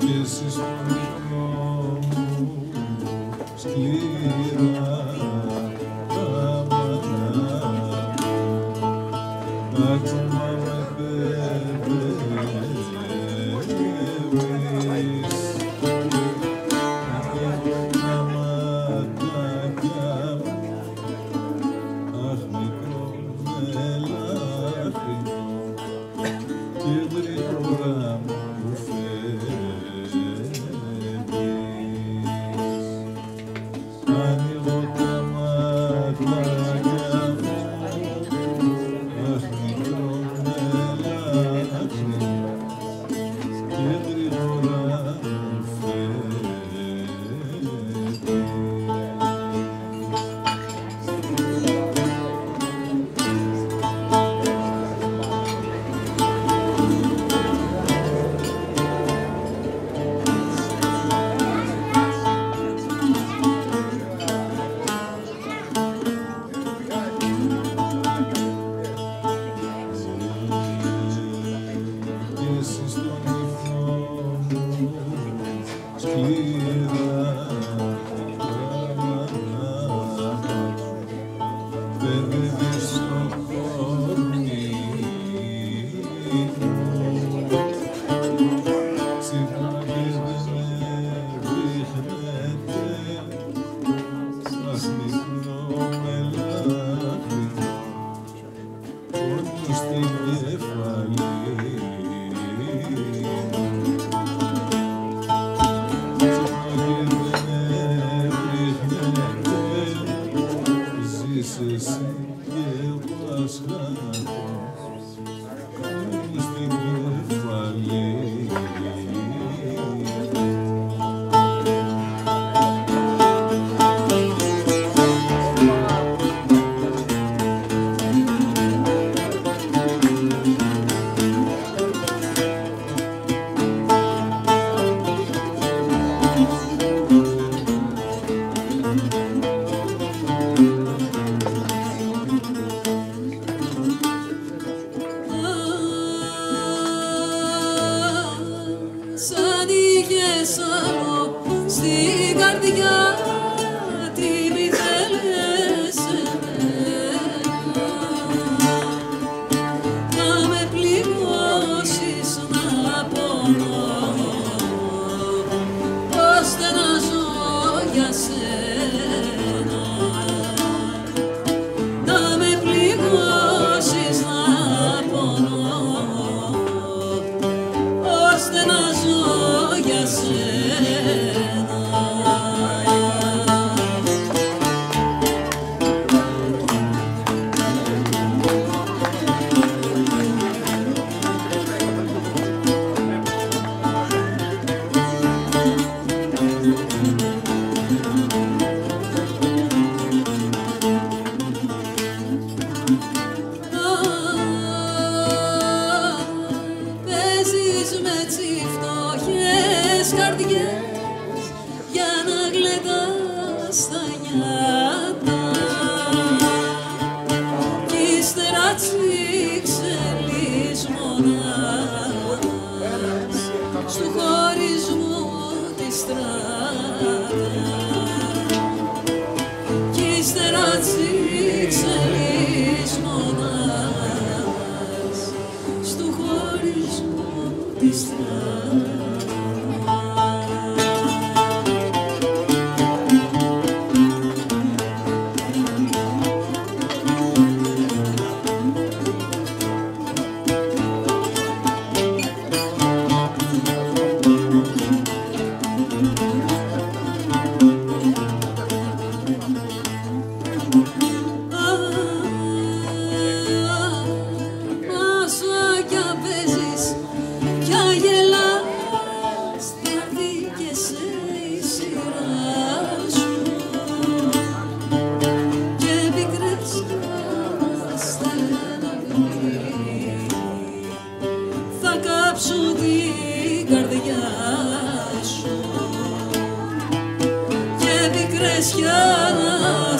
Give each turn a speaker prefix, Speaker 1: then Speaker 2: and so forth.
Speaker 1: This is where it goes.
Speaker 2: Δεν να για. 是 στεναγμό